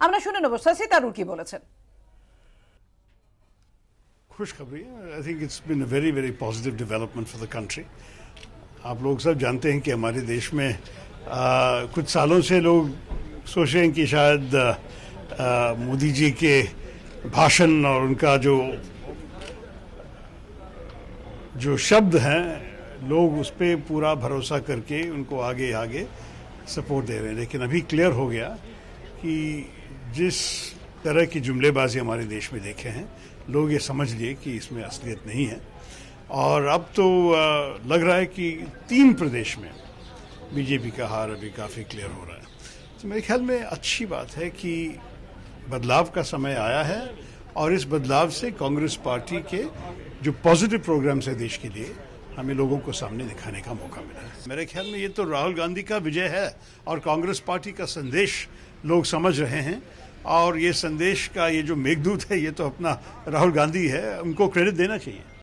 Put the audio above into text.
আমরা শুনে নেব শশী তারুর কি বলেছেন खुशखबरी I think it's been a very very positive development for the country आप लोग सब जानते हैं कि हमारे देश में आ, कुछ सालों से लोग सोच रहे हैं कि शायद आ, आ, मोदी जी के भाषण और उनका जो जो शब्द हैं लोग उस पर पूरा भरोसा करके उनको आगे आगे सपोर्ट दे रहे हैं लेकिन अभी क्लियर हो गया कि जिस तरह की जुमलेबाजी हमारे देश में देखे हैं, लोग ये समझ लिए कि इसमें असलियत नहीं है। और अब तो लग रहा है कि तीन प्रदेश में बीजेपी का हार अभी काफ़ी क्लियर हो रहा है। तो मेरे ख्याल में अच्छी बात है कि बदलाव का समय आया है और इस बदलाव से कांग्रेस पार्टी के जो पॉजिटिव प्रोग्राम्स है देश के लिए, हमें लोगों को सामने दिखाने का मौका मिला है। मेरे ख्याल में ये तो राहुल गांधी का विजय है और कांग्रेस पार्टी का संदेश लोग समझ रहे हैं। और ये संदेश का ये जो मेघदूत है, ये तो अपना राहुल गांधी है, उनको क्रेडिट देना चाहिए।